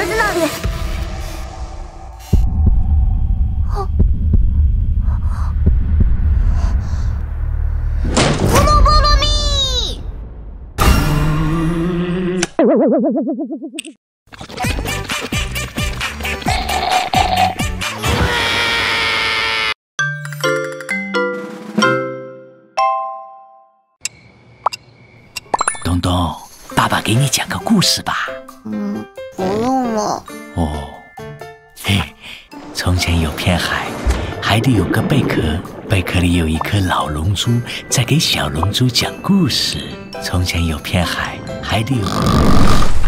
蛇在那里。东东，爸爸给你讲个故事吧。嗯，不用哦，嘿，从前有片海，海里有个贝壳，贝壳里有一颗老龙珠，在给小龙珠讲故事。从前有片海，海里有。